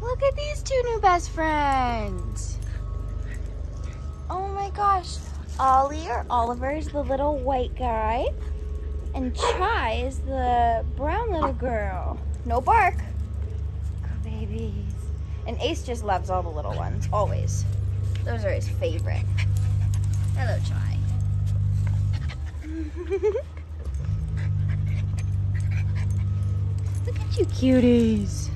Look at these two new best friends. Oh my gosh. Ollie or Oliver is the little white guy. And Chai is the brown little girl. No bark. Good babies. And Ace just loves all the little ones, always. Those are his favorite. Hello, Chai. Look at you cuties.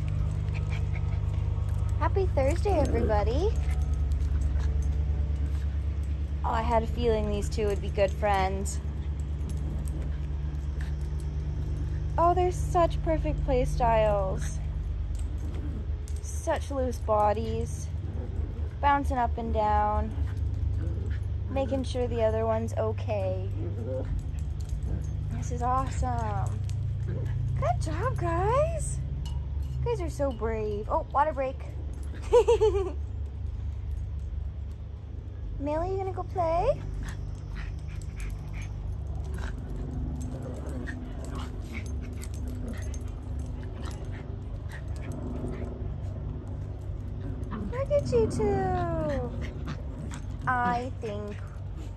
Happy Thursday, everybody. Oh, I had a feeling these two would be good friends. Oh, they're such perfect play styles. Such loose bodies. Bouncing up and down. Making sure the other one's okay. This is awesome. Good job, guys. You guys are so brave. Oh, water break. Millie, you gonna go play? Look at you two. I think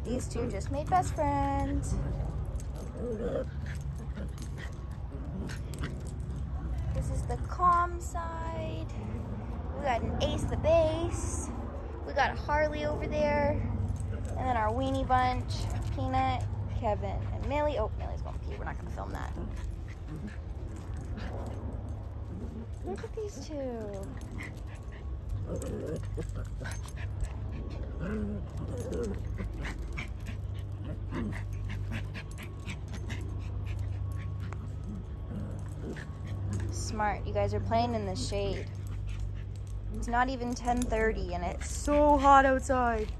these two just made best friends. This is the calm side. Got an Ace the Base. We got a Harley over there. And then our weenie bunch, Peanut, Kevin, and Millie. Oh, Millie's going to pee. We're not going to film that. Look at these two. Smart. You guys are playing in the shade. It's not even 10:30 and it's so hot outside.